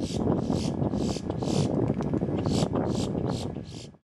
シュッシュッシュッ。